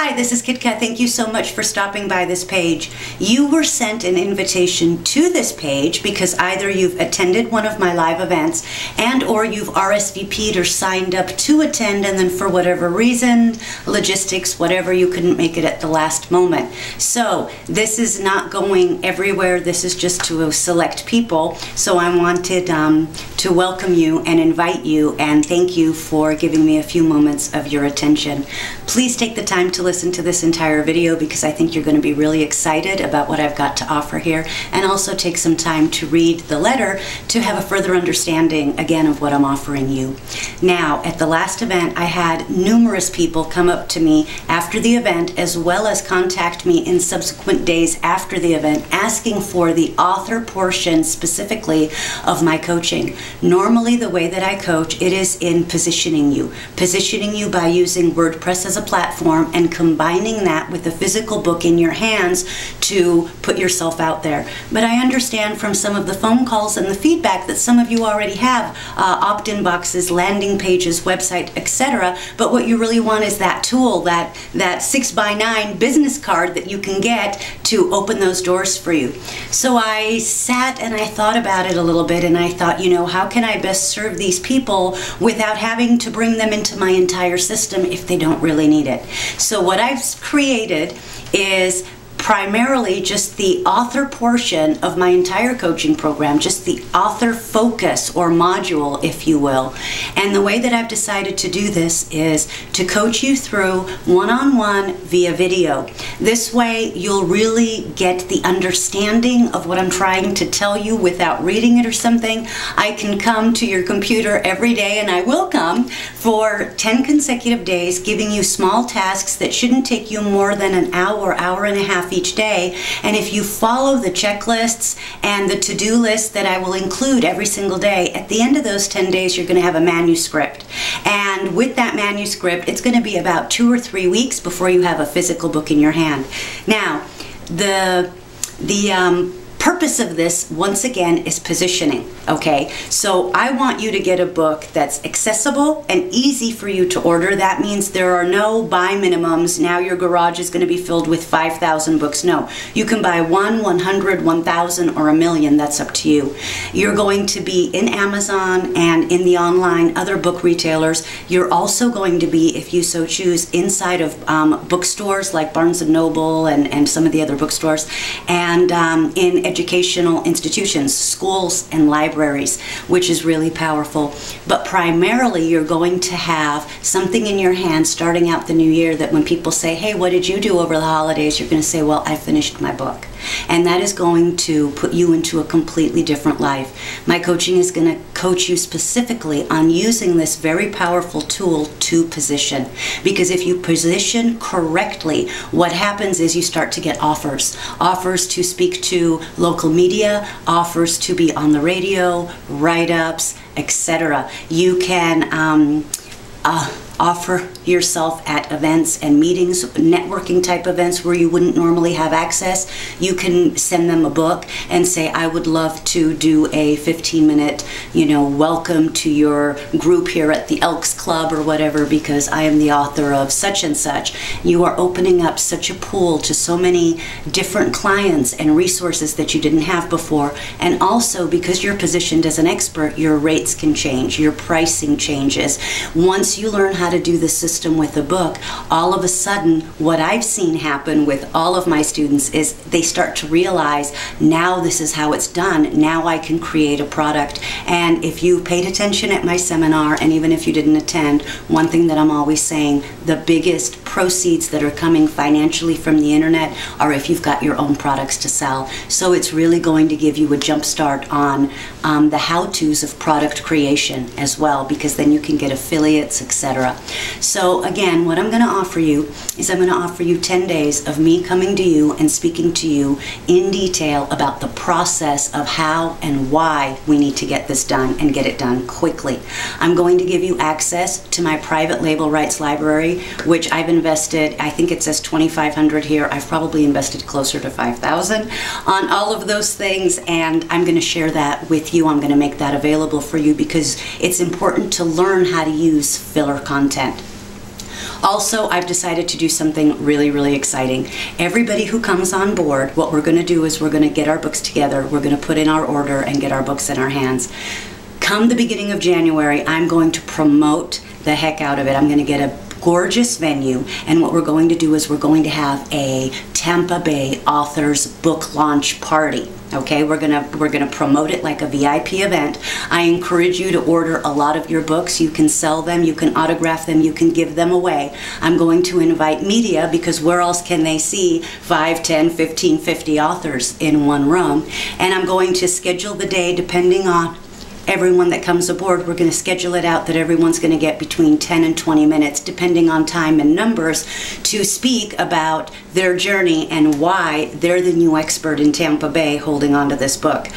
Hi, this is Kytka. Thank you so much for stopping by this page. You were sent an invitation to this page because either you've attended one of my live events and or you've RSVP'd or signed up to attend and then for whatever reason, logistics, whatever, you couldn't make it at the last moment. So this is not going everywhere. This is just to select people. So I wanted um, to welcome you and invite you and thank you for giving me a few moments of your attention. Please take the time to listen to this entire video because I think you're going to be really excited about what I've got to offer here and also take some time to read the letter to have a further understanding again of what I'm offering you. Now, at the last event, I had numerous people come up to me after the event as well as contact me in subsequent days after the event asking for the author portion specifically of my coaching. Normally, the way that I coach, it is in positioning you. Positioning you by using WordPress as a platform and combining that with a physical book in your hands to put yourself out there. But I understand from some of the phone calls and the feedback that some of you already have uh, opt-in boxes, landing pages, website, etc. But what you really want is that tool, that that six by nine business card that you can get to open those doors for you. So I sat and I thought about it a little bit, and I thought, you know, how can I best serve these people without having to bring them into my entire system if they don't really need it? So what I've created is primarily just the author portion of my entire coaching program, just the author focus or module, if you will. And the way that I've decided to do this is to coach you through one on one via video. This way, you'll really get the understanding of what I'm trying to tell you without reading it or something. I can come to your computer every day, and I will come for 10 consecutive days, giving you small tasks that shouldn't take you more than an hour, hour and a half each day. And if you follow the checklists and the to-do list that I will include every single day, at the end of those 10 days, you're going to have a manuscript. And with that manuscript, it's going to be about two or three weeks before you have a physical book in your hand. Now, the the um, purpose of this, once again, is positioning, okay? So I want you to get a book that's accessible and easy for you to order. That means there are no buy minimums. Now your garage is going to be filled with 5,000 books. No, you can buy one, 100, 1,000, or a million. That's up to you. You're going to be in Amazon and in the online other book retailers. You're also going to be, if you so choose, inside of um, bookstores like Barnes & Noble and, and some of the other bookstores and um, in educational institutions, schools and libraries, which is really powerful. But primarily, you're going to have something in your hand starting out the new year that when people say, hey, what did you do over the holidays? You're going to say, well, I finished my book. And that is going to put you into a completely different life. My coaching is going to coach you specifically on using this very powerful tool to position. Because if you position correctly, what happens is you start to get offers. Offers to speak to local media, offers to be on the radio, write ups, etc. You can. Um, uh, offer yourself at events and meetings, networking type events where you wouldn't normally have access. You can send them a book and say, I would love to do a 15 minute, you know, welcome to your group here at the Elks Club or whatever because I am the author of such and such. You are opening up such a pool to so many different clients and resources that you didn't have before. And also because you're positioned as an expert, your rates can change, your pricing changes. Once you learn how how to do the system with a book, all of a sudden, what I've seen happen with all of my students is they start to realize now this is how it's done. Now I can create a product. And if you paid attention at my seminar, and even if you didn't attend, one thing that I'm always saying the biggest proceeds that are coming financially from the internet are if you've got your own products to sell. So it's really going to give you a jump start on um, the how to's of product creation as well, because then you can get affiliates, etc. So again, what I'm going to offer you is I'm going to offer you 10 days of me coming to you and speaking to you in detail about the process of how and why we need to get this done and get it done quickly. I'm going to give you access to my private label rights library, which I've invested, I think it says 2,500 here. I've probably invested closer to 5,000 on all of those things, and I'm going to share that with you. I'm going to make that available for you because it's important to learn how to use filler content. Also, I've decided to do something really, really exciting. Everybody who comes on board, what we're going to do is we're going to get our books together, we're going to put in our order and get our books in our hands. Come the beginning of January, I'm going to promote the heck out of it. I'm going to get a gorgeous venue and what we're going to do is we're going to have a Tampa Bay authors book launch party okay? We're gonna we're gonna promote it like a vip event. I encourage you to order a lot of your books. You can sell them you can autograph them you can give them away. I'm going to invite media because where else can they see 5 10 15 50 authors in one room? And i'm going to schedule the day depending on everyone that comes aboard, we're going to schedule it out that everyone's going to get between 10 and 20 minutes, depending on time and numbers, to speak about their journey and why they're the new expert in Tampa Bay holding on to this book.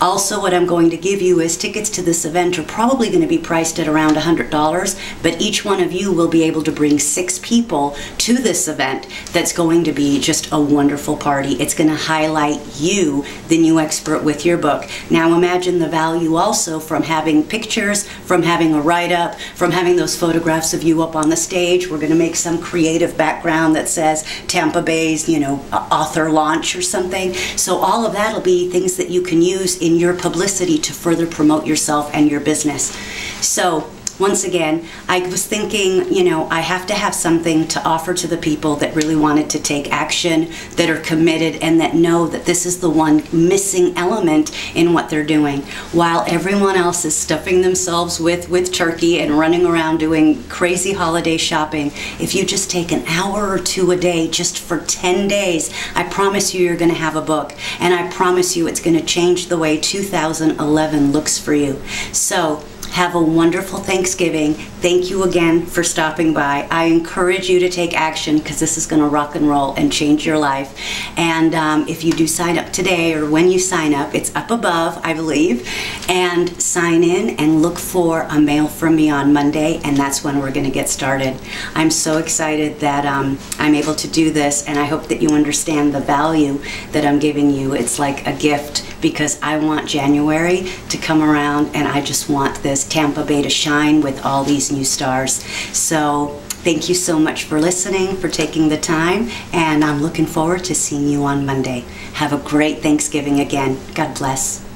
Also, what I'm going to give you is tickets to this event are probably going to be priced at around $100, but each one of you will be able to bring six people to this event that's going to be just a wonderful party. It's going to highlight you, the new expert with your book. Now imagine the value also from having pictures, from having a write-up, from having those photographs of you up on the stage. We're going to make some creative background that says Tampa Bay's, you know, author launch or something. So all of that will be things that you can use in your publicity to further promote yourself and your business. So once again, I was thinking, you know, I have to have something to offer to the people that really wanted to take action, that are committed, and that know that this is the one missing element in what they're doing. While everyone else is stuffing themselves with, with turkey and running around doing crazy holiday shopping, if you just take an hour or two a day just for 10 days, I promise you you're going to have a book. And I promise you it's going to change the way 2011 looks for you. So, have a wonderful Thanksgiving. Thank you again for stopping by. I encourage you to take action because this is going to rock and roll and change your life. And um, if you do sign up today or when you sign up, it's up above, I believe. And sign in and look for a mail from me on Monday, and that's when we're going to get started. I'm so excited that um, I'm able to do this, and I hope that you understand the value that I'm giving you. It's like a gift because I want January to come around and I just want this Tampa Bay to shine with all these new stars. So thank you so much for listening, for taking the time, and I'm looking forward to seeing you on Monday. Have a great Thanksgiving again. God bless.